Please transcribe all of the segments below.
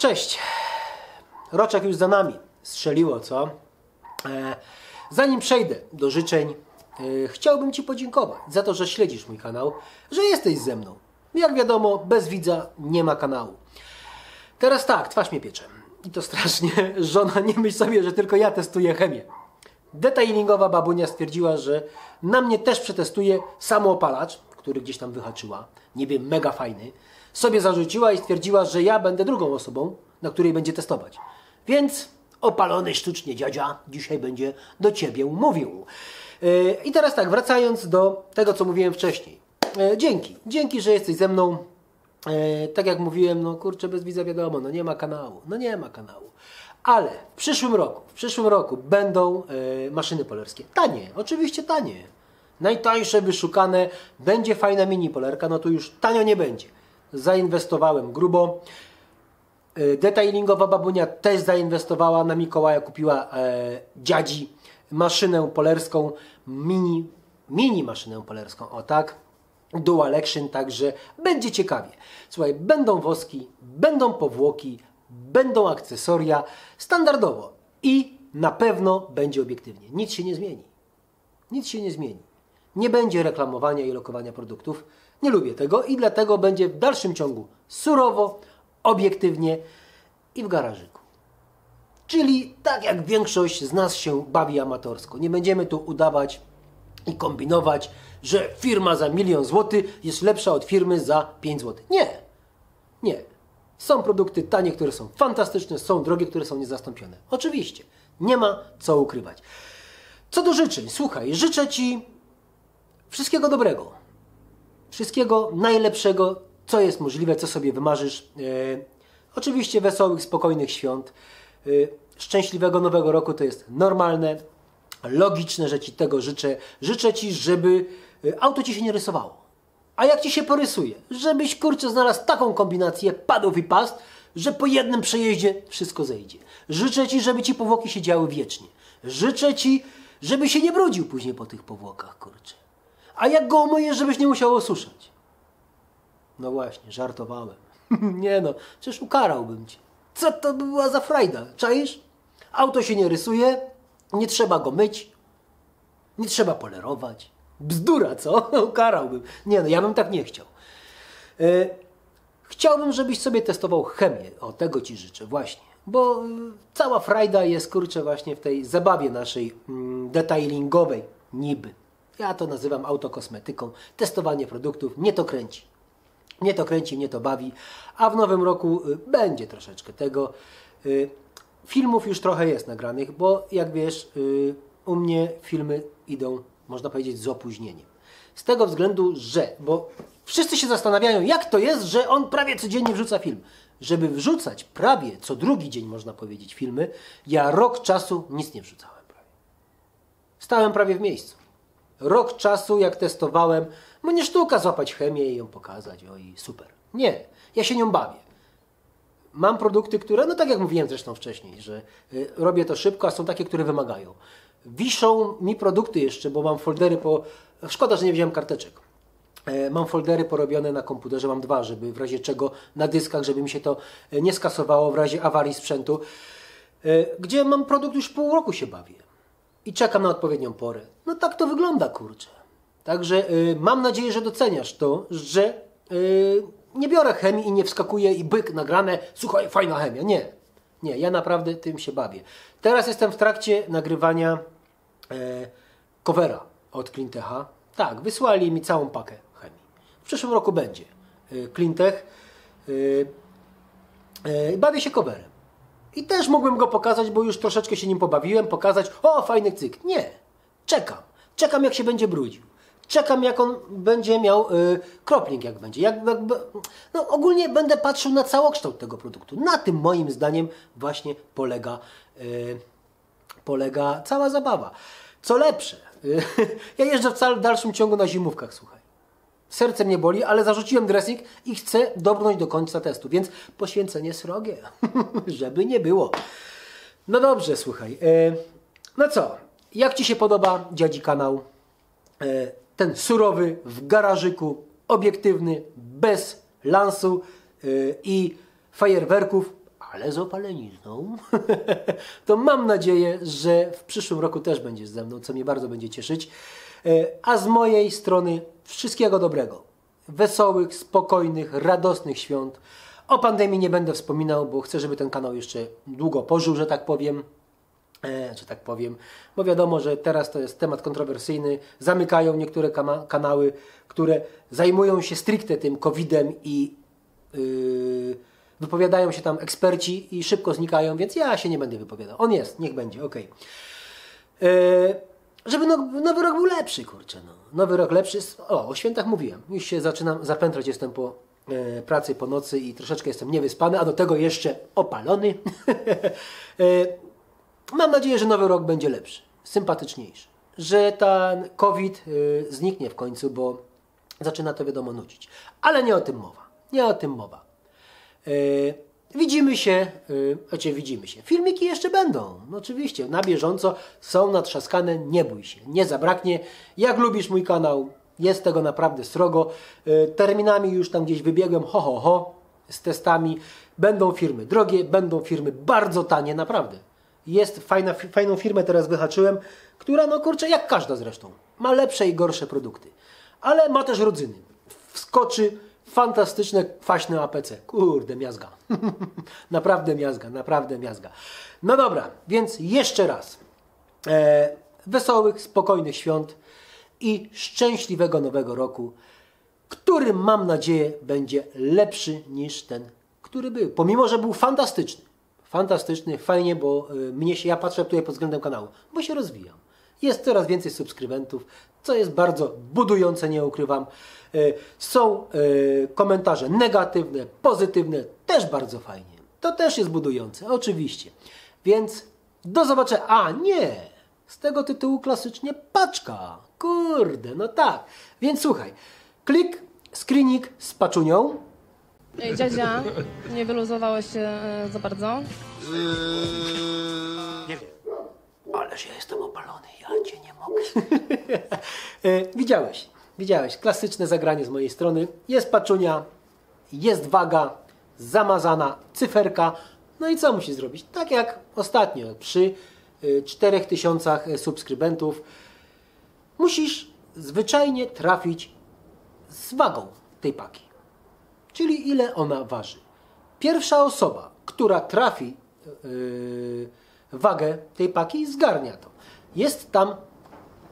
Cześć. Roczek już za nami. Strzeliło, co? E, zanim przejdę do życzeń, e, chciałbym Ci podziękować za to, że śledzisz mój kanał, że jesteś ze mną. Jak wiadomo, bez widza nie ma kanału. Teraz tak, twarz mnie piecze. I to strasznie. Żona nie myśl sobie, że tylko ja testuję chemię. Detailingowa babunia stwierdziła, że na mnie też przetestuje samoopalacz, który gdzieś tam wyhaczyła. Wiem, mega fajny. Sobie zarzuciła i stwierdziła, że ja będę drugą osobą, na której będzie testować. Więc opalony sztucznie dziadzia dzisiaj będzie do ciebie mówił. Yy, I teraz tak, wracając do tego, co mówiłem wcześniej. Yy, Dzięki. Dzięki, że jesteś ze mną. E, tak jak mówiłem, no kurczę, bez widza wiadomo, no nie ma kanału, no nie ma kanału. Ale w przyszłym roku, w przyszłym roku będą e, maszyny polerskie. Tanie, oczywiście tanie. Najtańsze, wyszukane, będzie fajna mini polerka, no to już tanio nie będzie. Zainwestowałem grubo. E, Detailingowa babunia też zainwestowała na Mikołaja, kupiła e, dziadzi maszynę polerską, mini, mini maszynę polerską, o tak, Dual Action, także będzie ciekawie. Słuchaj, będą woski, będą powłoki, będą akcesoria, standardowo i na pewno będzie obiektywnie. Nic się nie zmieni. Nic się nie zmieni. Nie będzie reklamowania i lokowania produktów. Nie lubię tego i dlatego będzie w dalszym ciągu surowo, obiektywnie i w garażyku. Czyli tak jak większość z nas się bawi amatorsko. Nie będziemy tu udawać i kombinować, że firma za milion złotych jest lepsza od firmy za 5 złotych. Nie. Nie. Są produkty tanie, które są fantastyczne, są drogie, które są niezastąpione. Oczywiście. Nie ma co ukrywać. Co do życzeń, słuchaj, życzę Ci wszystkiego dobrego. Wszystkiego najlepszego, co jest możliwe, co sobie wymarzysz. E, oczywiście wesołych, spokojnych świąt. E, szczęśliwego nowego roku to jest normalne, logiczne, że Ci tego życzę. Życzę Ci, żeby y, auto Ci się nie rysowało. A jak Ci się porysuje? Żebyś, kurczę, znalazł taką kombinację padów i past, że po jednym przejeździe wszystko zejdzie. Życzę Ci, żeby Ci powłoki siedziały wiecznie. Życzę Ci, żeby się nie brudził później po tych powłokach, kurczę. A jak go umyjesz, żebyś nie musiał osuszać. No właśnie, żartowałem. nie no, przecież ukarałbym Cię. Co to by była za frajda, czaisz? Auto się nie rysuje, nie trzeba go myć, nie trzeba polerować. Bzdura, co? Ukarałbym. Nie no, ja bym tak nie chciał. E, chciałbym, żebyś sobie testował chemię. O, tego Ci życzę, właśnie. Bo y, cała frajda jest, kurczę, właśnie w tej zabawie naszej mm, detailingowej, niby. Ja to nazywam autokosmetyką. Testowanie produktów, mnie to kręci. Mnie to kręci, mnie to bawi. A w nowym roku y, będzie troszeczkę tego. Y, filmów już trochę jest nagranych, bo jak wiesz, y, u mnie filmy idą, można powiedzieć, z opóźnieniem. Z tego względu, że, bo wszyscy się zastanawiają, jak to jest, że on prawie codziennie wrzuca film. Żeby wrzucać prawie co drugi dzień, można powiedzieć, filmy, ja rok czasu nic nie wrzucałem prawie. Stałem prawie w miejscu. Rok czasu, jak testowałem, no nie sztuka złapać chemię i ją pokazać, o i super. Nie, ja się nią bawię. Mam produkty, które, no tak jak mówiłem zresztą wcześniej, że y, robię to szybko, a są takie, które wymagają. Wiszą mi produkty jeszcze, bo mam foldery po. Szkoda, że nie wziąłem karteczek. E, Mam foldery porobione na komputerze, mam dwa, żeby w razie czego na dyskach, żeby mi się to e, nie skasowało w razie awarii sprzętu, e, gdzie mam produkt już pół roku się bawię i czekam na odpowiednią porę. No tak to wygląda, kurczę. Także y, mam nadzieję, że doceniasz to, że y, nie biorę chemii i nie wskakuję i byk nagrane, słuchaj, fajna chemia. Nie. Nie, ja naprawdę tym się bawię. Teraz jestem w trakcie nagrywania e, covera od Cleantecha. Tak, wysłali mi całą pakę chemii. W przyszłym roku będzie e, Cleantech. E, e, bawię się coverem. I też mógłbym go pokazać, bo już troszeczkę się nim pobawiłem, pokazać, o, fajny cyk. Nie, czekam. Czekam, jak się będzie brudził. Czekam, jak on będzie miał y, kropling, jak będzie. Jak, no, ogólnie będę patrzył na całokształt tego produktu. Na tym moim zdaniem właśnie polega, y, polega cała zabawa. Co lepsze, y, ja jeżdżę w dalszym ciągu na zimówkach, słuchaj. Serce mnie boli, ale zarzuciłem dressing i chcę dobrnąć do końca testu, więc poświęcenie srogie, żeby nie było. No dobrze, słuchaj. y, no co, jak Ci się podoba dziadzi kanał? E, ten surowy, w garażyku, obiektywny, bez lansu e, i fajerwerków, ale z opalenizną, to mam nadzieję, że w przyszłym roku też będziesz ze mną, co mnie bardzo będzie cieszyć. E, a z mojej strony wszystkiego dobrego. Wesołych, spokojnych, radosnych świąt. O pandemii nie będę wspominał, bo chcę, żeby ten kanał jeszcze długo pożył, że tak powiem. E, że tak powiem, bo wiadomo, że teraz to jest temat kontrowersyjny. Zamykają niektóre kanały, które zajmują się stricte tym COVID-em i yy, wypowiadają się tam eksperci i szybko znikają, więc ja się nie będę wypowiadał. On jest, niech będzie. Okay. Yy, żeby no, nowy rok był lepszy, kurczę. No. Nowy rok lepszy. O, o świętach mówiłem. Już się zaczynam zapętrać, jestem po e, pracy, po nocy i troszeczkę jestem niewyspany, a do tego jeszcze opalony. e, mam nadzieję, że nowy rok będzie lepszy, sympatyczniejszy. Że ten COVID e, zniknie w końcu, bo zaczyna to wiadomo nudzić. Ale nie o tym mowa. Nie o tym mowa. E, Widzimy się, yy, widzimy się. Filmiki jeszcze będą, no oczywiście, na bieżąco są natrzaskane, nie bój się, nie zabraknie. Jak lubisz mój kanał, jest tego naprawdę srogo. Yy, terminami już tam gdzieś wybiegłem, ho, ho, ho, z testami. Będą firmy drogie, będą firmy bardzo tanie, naprawdę. Jest fajna, fajną firmę teraz wyhaczyłem, która, no kurczę, jak każda zresztą, ma lepsze i gorsze produkty. Ale ma też rodzyny. Wskoczy Fantastyczne, kwaśne APC. Kurde, miazga. naprawdę miazga, naprawdę miazga. No dobra, więc jeszcze raz. E, wesołych, spokojnych świąt i szczęśliwego nowego roku, który mam nadzieję będzie lepszy niż ten, który był. Pomimo, że był fantastyczny. Fantastyczny, fajnie, bo y, mnie się, ja patrzę tutaj pod względem kanału, bo się rozwijam. Jest coraz więcej subskrybentów, co jest bardzo budujące, nie ukrywam. E, są e, komentarze negatywne, pozytywne, też bardzo fajnie. To też jest budujące, oczywiście. Więc do zobaczenia. A nie! Z tego tytułu klasycznie paczka. Kurde, no tak. Więc słuchaj, klik, screenik z paczunią. Ej, dziadzia, nie wyluzowałeś się e, za bardzo? Nie wiem. Ależ ja jestem opalony, nie mogę. e, widziałeś, widziałeś, klasyczne zagranie z mojej strony. Jest paczunia, jest waga, zamazana cyferka. No i co musi zrobić? Tak jak ostatnio przy y, 4000 subskrybentów. Musisz zwyczajnie trafić z wagą tej paki. Czyli ile ona waży. Pierwsza osoba, która trafi yy, wagę tej paki, zgarnia to. Jest tam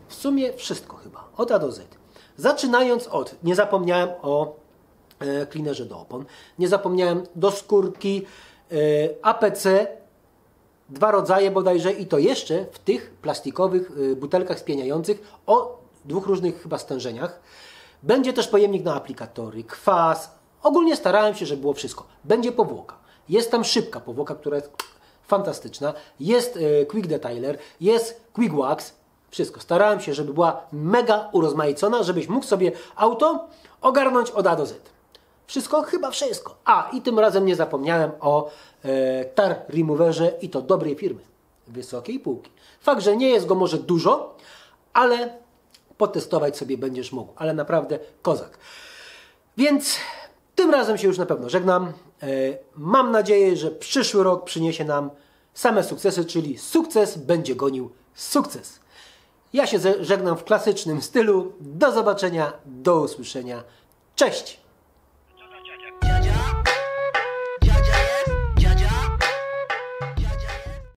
w sumie wszystko chyba, od A do Z. Zaczynając od, nie zapomniałem o e, cleanerze do opon, nie zapomniałem do skórki e, APC, dwa rodzaje bodajże i to jeszcze w tych plastikowych e, butelkach spieniających o dwóch różnych chyba stężeniach. Będzie też pojemnik na aplikatory, kwas. Ogólnie starałem się, żeby było wszystko. Będzie powłoka. Jest tam szybka powłoka, która jest fantastyczna. Jest e, Quick Detailer, jest Quick Wax, wszystko. Starałem się, żeby była mega urozmaicona, żebyś mógł sobie auto ogarnąć od A do Z. Wszystko? Chyba wszystko. A, i tym razem nie zapomniałem o e, tar removerze i to dobrej firmy. Wysokiej półki. Fakt, że nie jest go może dużo, ale potestować sobie będziesz mógł. Ale naprawdę kozak. Więc tym razem się już na pewno żegnam. E, mam nadzieję, że przyszły rok przyniesie nam same sukcesy, czyli sukces będzie gonił sukces. Ja się żegnam w klasycznym stylu. Do zobaczenia, do usłyszenia. Cześć!